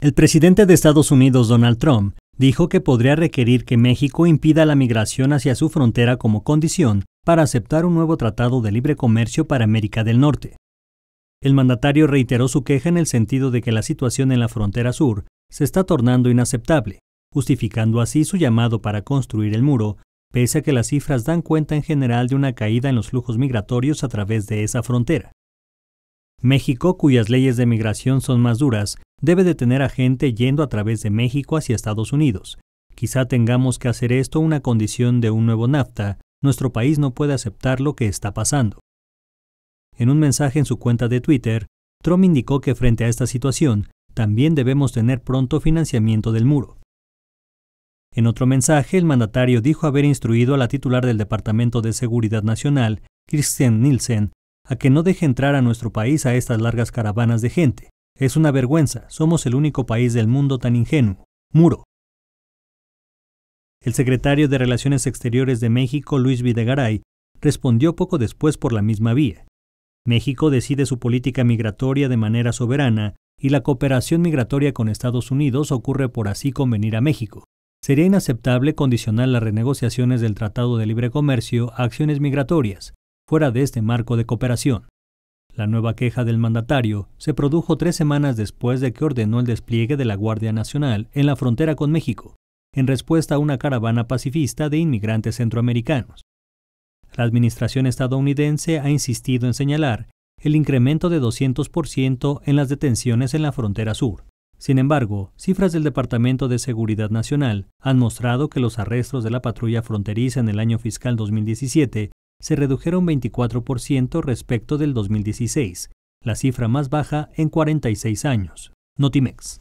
El presidente de Estados Unidos, Donald Trump, dijo que podría requerir que México impida la migración hacia su frontera como condición para aceptar un nuevo tratado de libre comercio para América del Norte. El mandatario reiteró su queja en el sentido de que la situación en la frontera sur se está tornando inaceptable, justificando así su llamado para construir el muro, pese a que las cifras dan cuenta en general de una caída en los flujos migratorios a través de esa frontera. México, cuyas leyes de migración son más duras, debe detener a gente yendo a través de México hacia Estados Unidos. Quizá tengamos que hacer esto una condición de un nuevo NAFTA. Nuestro país no puede aceptar lo que está pasando. En un mensaje en su cuenta de Twitter, Trump indicó que frente a esta situación, también debemos tener pronto financiamiento del muro. En otro mensaje, el mandatario dijo haber instruido a la titular del Departamento de Seguridad Nacional, Christian Nielsen, a que no deje entrar a nuestro país a estas largas caravanas de gente. Es una vergüenza, somos el único país del mundo tan ingenuo. Muro. El secretario de Relaciones Exteriores de México, Luis Videgaray, respondió poco después por la misma vía. México decide su política migratoria de manera soberana y la cooperación migratoria con Estados Unidos ocurre por así convenir a México. Sería inaceptable condicionar las renegociaciones del Tratado de Libre Comercio a acciones migratorias, fuera de este marco de cooperación. La nueva queja del mandatario se produjo tres semanas después de que ordenó el despliegue de la Guardia Nacional en la frontera con México, en respuesta a una caravana pacifista de inmigrantes centroamericanos. La administración estadounidense ha insistido en señalar el incremento de 200% en las detenciones en la frontera sur. Sin embargo, cifras del Departamento de Seguridad Nacional han mostrado que los arrestos de la patrulla fronteriza en el año fiscal 2017 se redujeron 24% respecto del 2016, la cifra más baja en 46 años. Notimex.